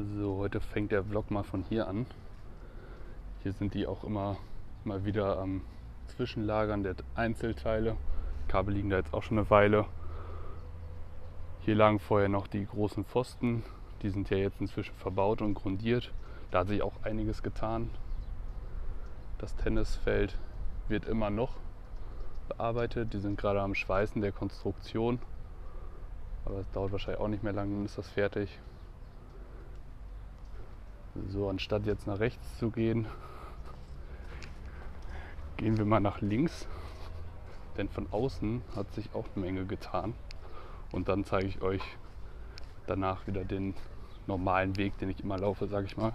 So, heute fängt der Vlog mal von hier an. Hier sind die auch immer mal wieder am Zwischenlagern der Einzelteile. Kabel liegen da jetzt auch schon eine Weile. Hier lagen vorher noch die großen Pfosten. Die sind ja jetzt inzwischen verbaut und grundiert. Da hat sich auch einiges getan. Das Tennisfeld wird immer noch bearbeitet. Die sind gerade am Schweißen der Konstruktion. Aber es dauert wahrscheinlich auch nicht mehr lange, dann ist das fertig. So, anstatt jetzt nach rechts zu gehen, gehen wir mal nach links. Denn von außen hat sich auch eine Menge getan. Und dann zeige ich euch danach wieder den normalen Weg, den ich immer laufe, sage ich mal.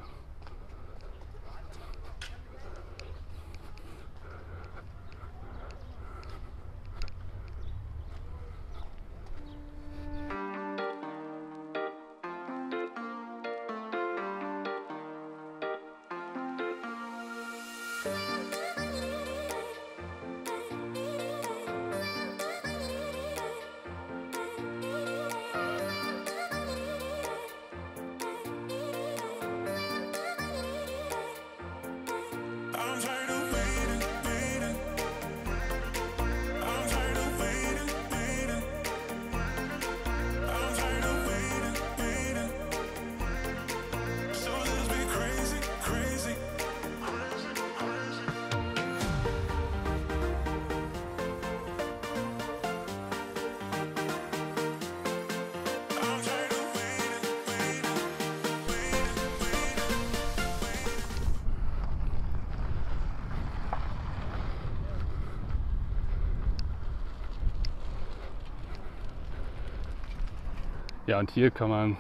Ja, und hier kann man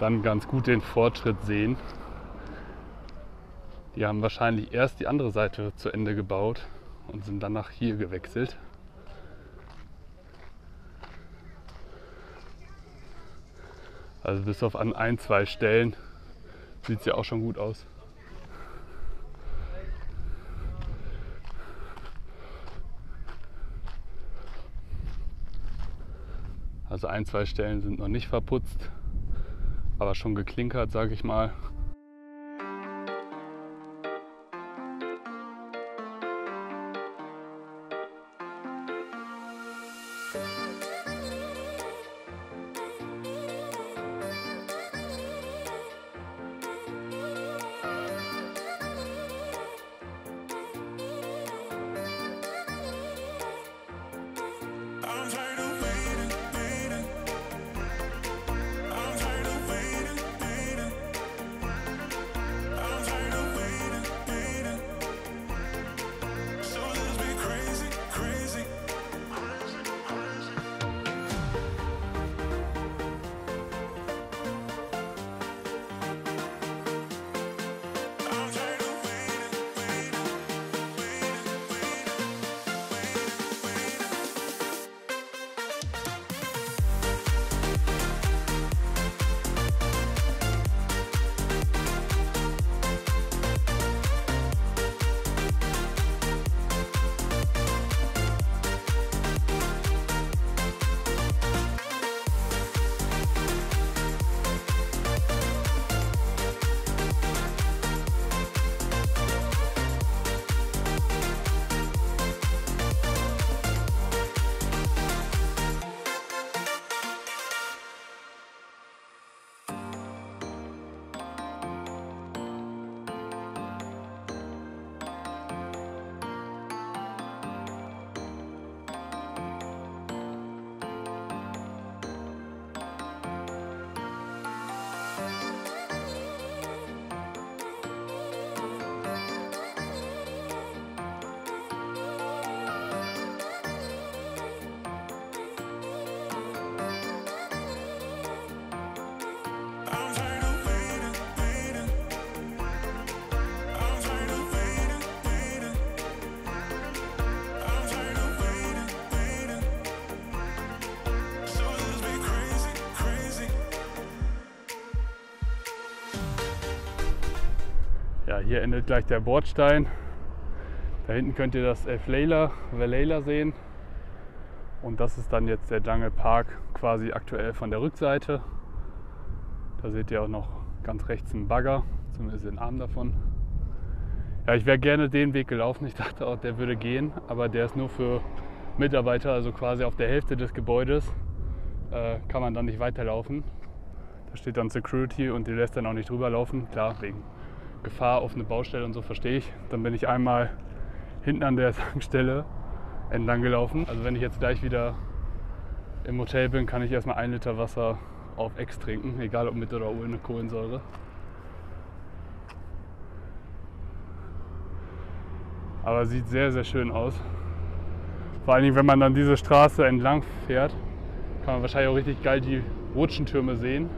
dann ganz gut den Fortschritt sehen. Die haben wahrscheinlich erst die andere Seite zu Ende gebaut und sind dann nach hier gewechselt. Also bis auf an ein, zwei Stellen sieht es ja auch schon gut aus. Also ein, zwei Stellen sind noch nicht verputzt, aber schon geklinkert, sage ich mal. Hier endet gleich der Bordstein. Da hinten könnt ihr das Elfleila, Valeila sehen. Und das ist dann jetzt der Jungle Park quasi aktuell von der Rückseite. Da seht ihr auch noch ganz rechts einen Bagger, zumindest den Arm davon. Ja, ich wäre gerne den Weg gelaufen. Ich dachte auch, der würde gehen, aber der ist nur für Mitarbeiter, also quasi auf der Hälfte des Gebäudes äh, kann man dann nicht weiterlaufen. Da steht dann Security und die lässt dann auch nicht drüber laufen. Klar, wegen Gefahr auf eine Baustelle und so verstehe ich. Dann bin ich einmal hinten an der Tankstelle entlang gelaufen. Also wenn ich jetzt gleich wieder im Hotel bin, kann ich erstmal ein Liter Wasser auf Ex trinken, egal ob mit oder ohne Kohlensäure. Aber sieht sehr, sehr schön aus. Vor allen Dingen, wenn man dann diese Straße entlang fährt, kann man wahrscheinlich auch richtig geil die Rutschentürme sehen.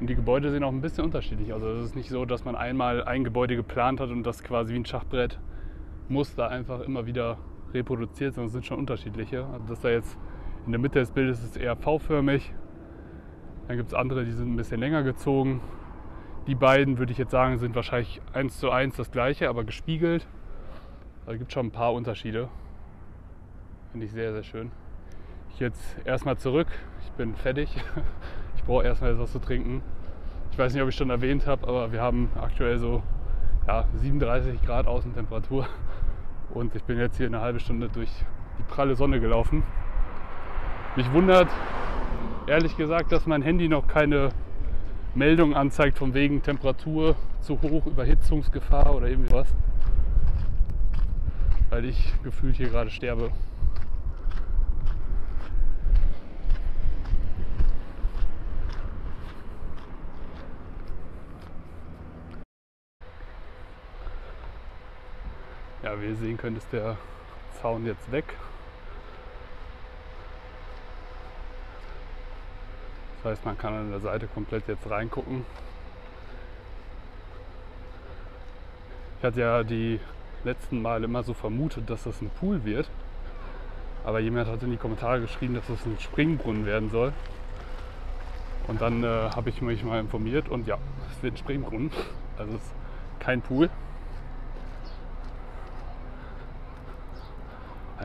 Und die Gebäude sehen auch ein bisschen unterschiedlich. Also es ist nicht so, dass man einmal ein Gebäude geplant hat und das quasi wie ein Schachbrett Muster einfach immer wieder reproduziert, sondern es sind schon unterschiedliche. Also das da jetzt in der Mitte des Bildes ist eher V-förmig. Dann gibt es andere, die sind ein bisschen länger gezogen. Die beiden, würde ich jetzt sagen, sind wahrscheinlich eins zu eins das gleiche, aber gespiegelt. Also gibt schon ein paar Unterschiede. Finde ich sehr, sehr schön. Ich jetzt erstmal zurück. Ich bin fertig. Brauche erstmal etwas zu trinken. Ich weiß nicht, ob ich schon erwähnt habe, aber wir haben aktuell so ja, 37 Grad Außentemperatur. Und ich bin jetzt hier eine halbe Stunde durch die pralle Sonne gelaufen. Mich wundert, ehrlich gesagt, dass mein Handy noch keine Meldung anzeigt von wegen Temperatur zu hoch, Überhitzungsgefahr oder irgendwie was. Weil ich gefühlt hier gerade sterbe. Ja, wie ihr sehen könnt, ist der Zaun jetzt weg. Das heißt, man kann an der Seite komplett jetzt reingucken. Ich hatte ja die letzten Mal immer so vermutet, dass das ein Pool wird. Aber jemand hat in die Kommentare geschrieben, dass das ein Springbrunnen werden soll. Und dann äh, habe ich mich mal informiert und ja, es wird ein Springbrunnen. Also es ist kein Pool.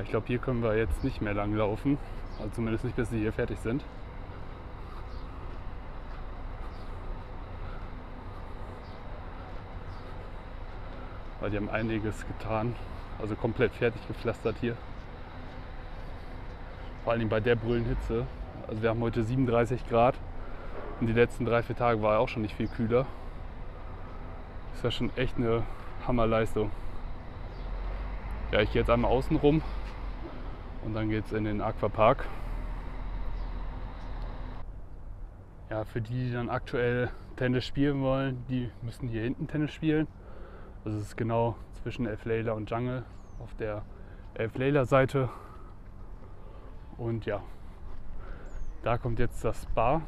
Ich glaube, hier können wir jetzt nicht mehr lang laufen. Also zumindest nicht, bis sie hier fertig sind. Weil die haben einiges getan. Also komplett fertig gepflastert hier. Vor allem bei der brüllen Hitze. Also wir haben heute 37 Grad. Und die letzten drei, vier Tage war auch schon nicht viel kühler. Das ist ja schon echt eine Hammerleistung. Ja, ich gehe jetzt einmal außen rum und dann geht es in den Aquapark. Ja, für die, die dann aktuell Tennis spielen wollen, die müssen hier hinten Tennis spielen. Es ist genau zwischen Elf Leila und Jungle auf der Elf Leila Seite. Und ja, da kommt jetzt das Spa.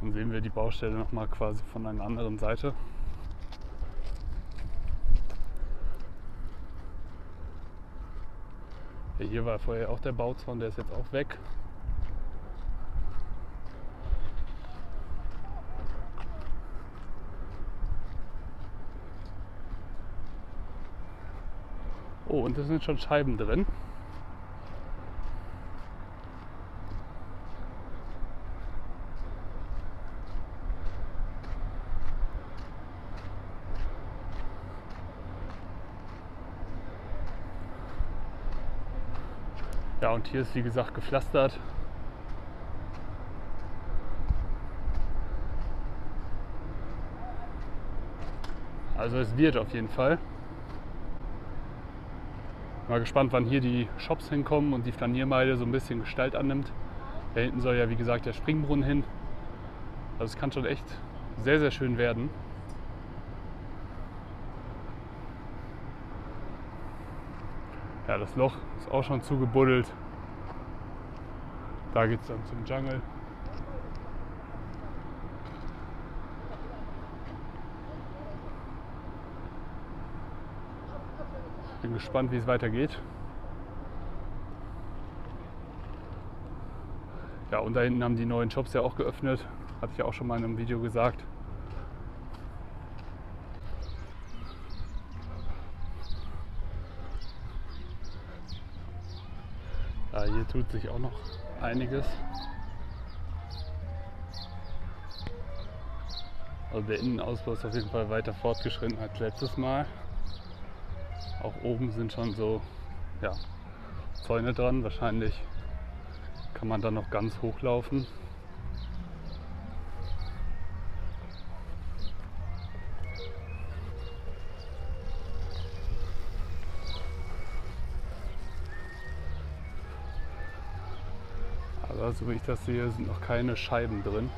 Dann sehen wir die Baustelle nochmal quasi von einer anderen Seite. Ja, hier war vorher auch der Bauzaun, der ist jetzt auch weg. Oh, und da sind schon Scheiben drin. Hier ist wie gesagt gepflastert. Also es wird auf jeden Fall. Mal gespannt, wann hier die Shops hinkommen und die Flaniermeile so ein bisschen Gestalt annimmt. Da hinten soll ja wie gesagt der Springbrunnen hin. Also es kann schon echt sehr, sehr schön werden. Ja, das Loch ist auch schon zugebuddelt. Da geht es dann zum Jungle. Bin gespannt, wie es weitergeht. Ja, und da hinten haben die neuen Shops ja auch geöffnet. Hatte ich ja auch schon mal in einem Video gesagt. Ja, hier tut sich auch noch einiges. Also der Innenausbau ist auf jeden Fall weiter fortgeschritten als letztes Mal. Auch oben sind schon so ja, Zäune dran. Wahrscheinlich kann man dann noch ganz hochlaufen. Aber so wie ich das sehe, sind noch keine Scheiben drin.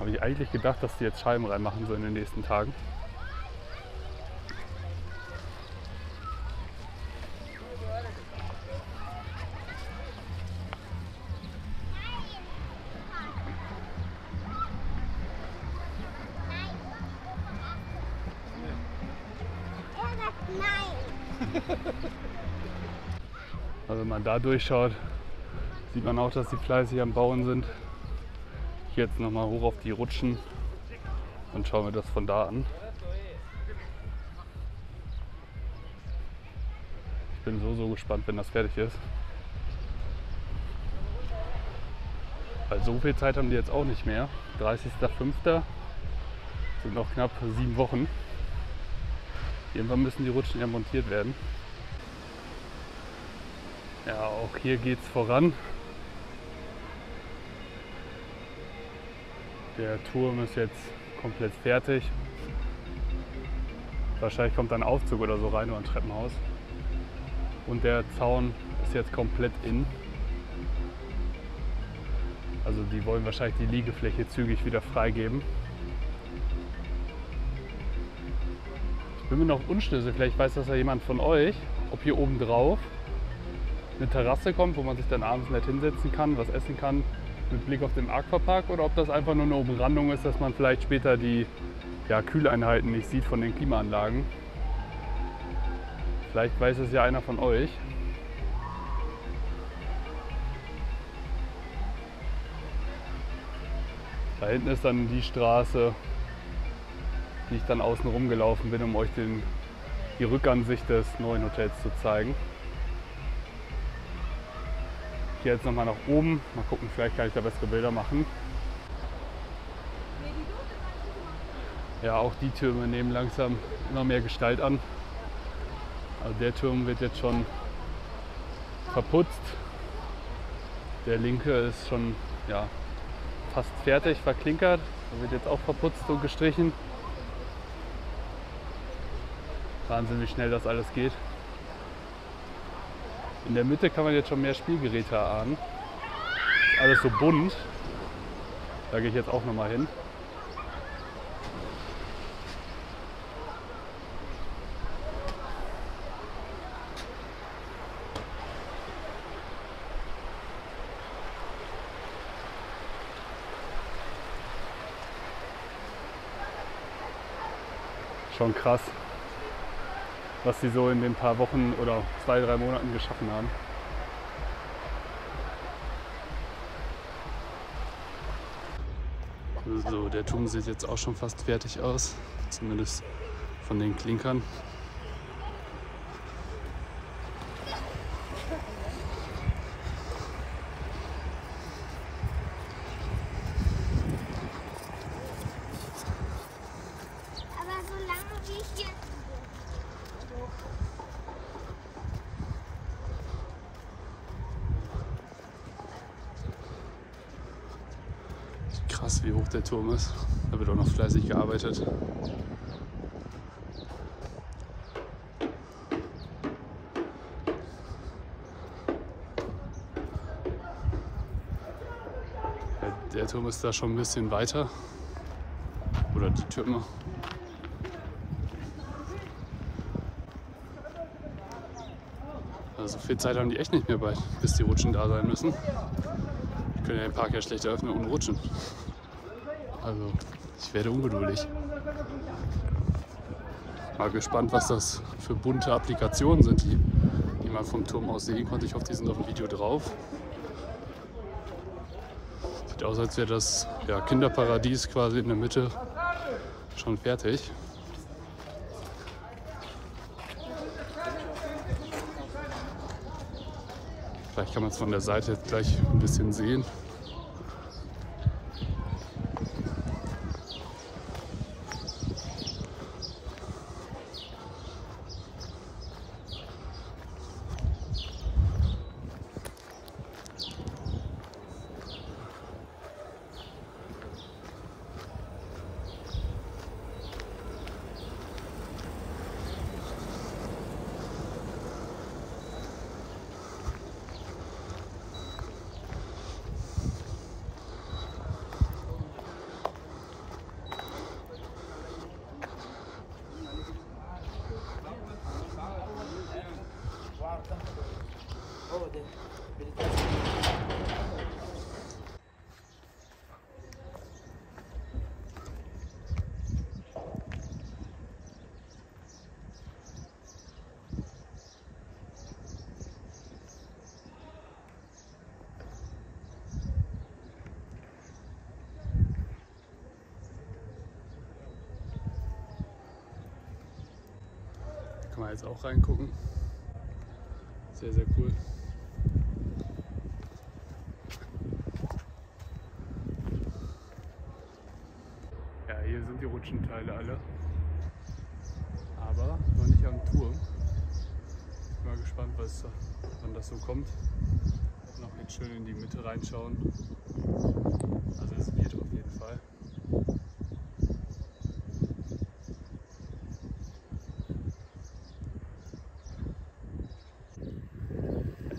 Habe ich eigentlich gedacht, dass die jetzt Scheiben reinmachen so in den nächsten Tagen. Nein. Also wenn man da durchschaut, sieht man auch, dass die fleißig am Bauen sind. Jetzt nochmal hoch auf die Rutschen und schauen wir das von da an. Ich bin so, so gespannt, wenn das fertig ist. Weil so viel Zeit haben die jetzt auch nicht mehr. 30.05. sind noch knapp sieben Wochen. Irgendwann müssen die Rutschen ja montiert werden. Ja, auch hier geht's voran. Der Turm ist jetzt komplett fertig. Wahrscheinlich kommt ein Aufzug oder so rein oder ein Treppenhaus. Und der Zaun ist jetzt komplett in. Also die wollen wahrscheinlich die Liegefläche zügig wieder freigeben. Ich bin mir noch unschlüssig, vielleicht weiß das ja jemand von euch, ob hier oben drauf eine Terrasse kommt, wo man sich dann abends nett hinsetzen kann, was essen kann, mit Blick auf den Aquapark oder ob das einfach nur eine Umrandung ist, dass man vielleicht später die ja, Kühleinheiten nicht sieht von den Klimaanlagen. Vielleicht weiß es ja einer von euch. Da hinten ist dann die Straße, die ich dann außen rumgelaufen bin, um euch den, die Rückansicht des neuen Hotels zu zeigen. Gehe jetzt nochmal nach oben. Mal gucken, vielleicht kann ich da bessere Bilder machen. Ja, auch die Türme nehmen langsam immer mehr Gestalt an. Also der Turm wird jetzt schon verputzt. Der linke ist schon ja, fast fertig, verklinkert. Der wird jetzt auch verputzt und gestrichen. Wahnsinn, wie schnell das alles geht. In der Mitte kann man jetzt schon mehr Spielgeräte erahnen. Ist alles so bunt. Da gehe ich jetzt auch nochmal hin. Schon krass was sie so in den paar Wochen oder zwei, drei Monaten geschaffen haben. So, der Turm sieht jetzt auch schon fast fertig aus, zumindest von den Klinkern. Aber solange wir hier Krass, wie hoch der Turm ist. Da wird auch noch fleißig gearbeitet. Der Turm ist da schon ein bisschen weiter. Oder die Türme. Also viel Zeit haben die echt nicht mehr bald, bis die Rutschen da sein müssen. Die können ja den Park ja schlecht eröffnen ohne Rutschen. Also, ich werde ungeduldig. Mal gespannt, was das für bunte Applikationen sind, die, die man vom Turm aus sehen konnte. Ich hoffe, die sind auf dem Video drauf. Sieht aus, als wäre das ja, Kinderparadies quasi in der Mitte schon fertig. Vielleicht kann man es von der Seite jetzt gleich ein bisschen sehen. Jetzt auch reingucken. Sehr, sehr cool. Ja, hier sind die Rutschenteile alle. Aber noch nicht am Turm. Bin mal gespannt, was, wann das so kommt. Noch jetzt schön in die Mitte reinschauen. Also es wird auf jeden Fall.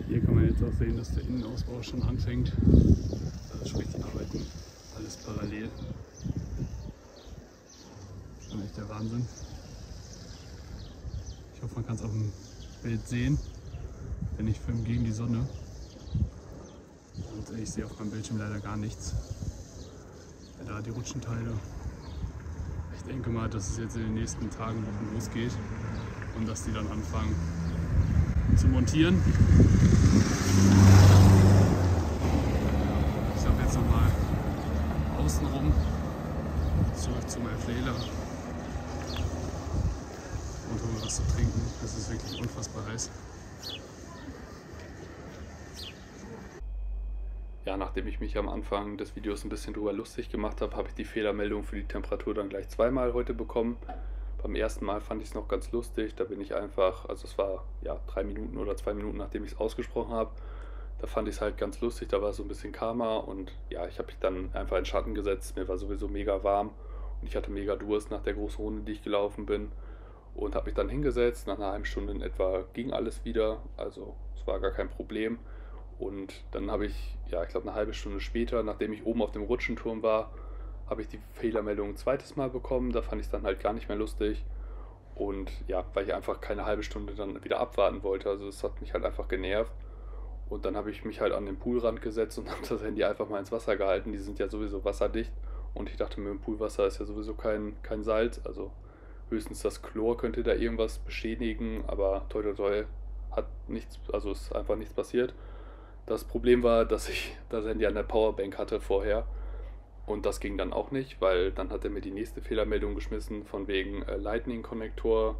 Hier kann man jetzt auch sehen, dass der Innenausbau schon anfängt. Also sprich, die arbeiten alles parallel. Schon echt der Wahnsinn. Ich hoffe, man kann es auf dem Bild sehen, denn ich filme gegen die Sonne. Und ich sehe auf meinem Bildschirm leider gar nichts. Ja, da die Rutschenteile. Ich denke mal, dass es jetzt in den nächsten Tagen Wochen losgeht und dass die dann anfangen zu montieren. Ich habe jetzt nochmal außenrum zurück zu meinem Fehler und hole was zu trinken. Es ist wirklich unfassbar heiß. Ja, nachdem ich mich am Anfang des Videos ein bisschen drüber lustig gemacht habe, habe ich die Fehlermeldung für die Temperatur dann gleich zweimal heute bekommen. Beim ersten Mal fand ich es noch ganz lustig. Da bin ich einfach, also es war ja drei Minuten oder zwei Minuten, nachdem ich es ausgesprochen habe. Da fand ich es halt ganz lustig. Da war so ein bisschen calmer und ja, ich habe mich dann einfach in Schatten gesetzt. Mir war sowieso mega warm und ich hatte mega Durst nach der großen Runde, die ich gelaufen bin. Und habe mich dann hingesetzt. Nach einer halben Stunde in etwa ging alles wieder. Also es war gar kein Problem. Und dann habe ich, ja, ich glaube eine halbe Stunde später, nachdem ich oben auf dem Rutschenturm war, habe ich die Fehlermeldung ein zweites Mal bekommen. Da fand ich es dann halt gar nicht mehr lustig. Und ja, weil ich einfach keine halbe Stunde dann wieder abwarten wollte. Also es hat mich halt einfach genervt. Und dann habe ich mich halt an den Poolrand gesetzt und habe das Handy einfach mal ins Wasser gehalten. Die sind ja sowieso wasserdicht. Und ich dachte mir, im Poolwasser ist ja sowieso kein, kein Salz. Also höchstens das Chlor könnte da irgendwas beschädigen. Aber toi toi toi hat nichts, also ist einfach nichts passiert. Das Problem war, dass ich das Handy an der Powerbank hatte vorher. Und das ging dann auch nicht, weil dann hat er mir die nächste Fehlermeldung geschmissen von wegen äh, Lightning-Konnektor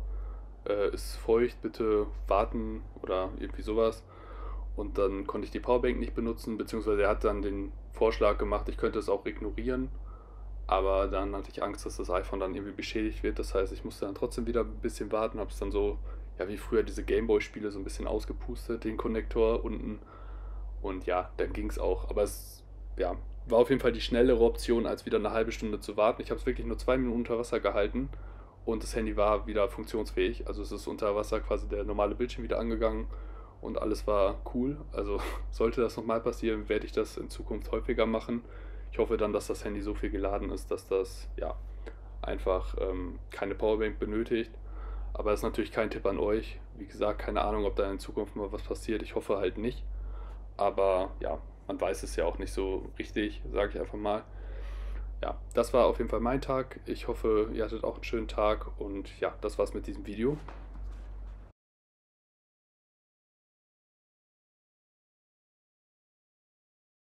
äh, ist feucht, bitte warten oder irgendwie sowas. Und dann konnte ich die Powerbank nicht benutzen, beziehungsweise er hat dann den Vorschlag gemacht, ich könnte es auch ignorieren. Aber dann hatte ich Angst, dass das iPhone dann irgendwie beschädigt wird. Das heißt, ich musste dann trotzdem wieder ein bisschen warten, habe es dann so, ja, wie früher diese Gameboy-Spiele so ein bisschen ausgepustet, den Konnektor unten. Und ja, dann ging es auch. Aber es ja, war auf jeden Fall die schnellere Option, als wieder eine halbe Stunde zu warten. Ich habe es wirklich nur zwei Minuten unter Wasser gehalten und das Handy war wieder funktionsfähig. Also es ist unter Wasser quasi der normale Bildschirm wieder angegangen und alles war cool. Also sollte das nochmal passieren, werde ich das in Zukunft häufiger machen. Ich hoffe dann, dass das Handy so viel geladen ist, dass das ja einfach ähm, keine Powerbank benötigt. Aber das ist natürlich kein Tipp an euch. Wie gesagt, keine Ahnung, ob da in Zukunft mal was passiert. Ich hoffe halt nicht. Aber ja, man weiß es ja auch nicht so richtig, sage ich einfach mal. Ja, das war auf jeden Fall mein Tag. Ich hoffe, ihr hattet auch einen schönen Tag und ja, das war's mit diesem Video.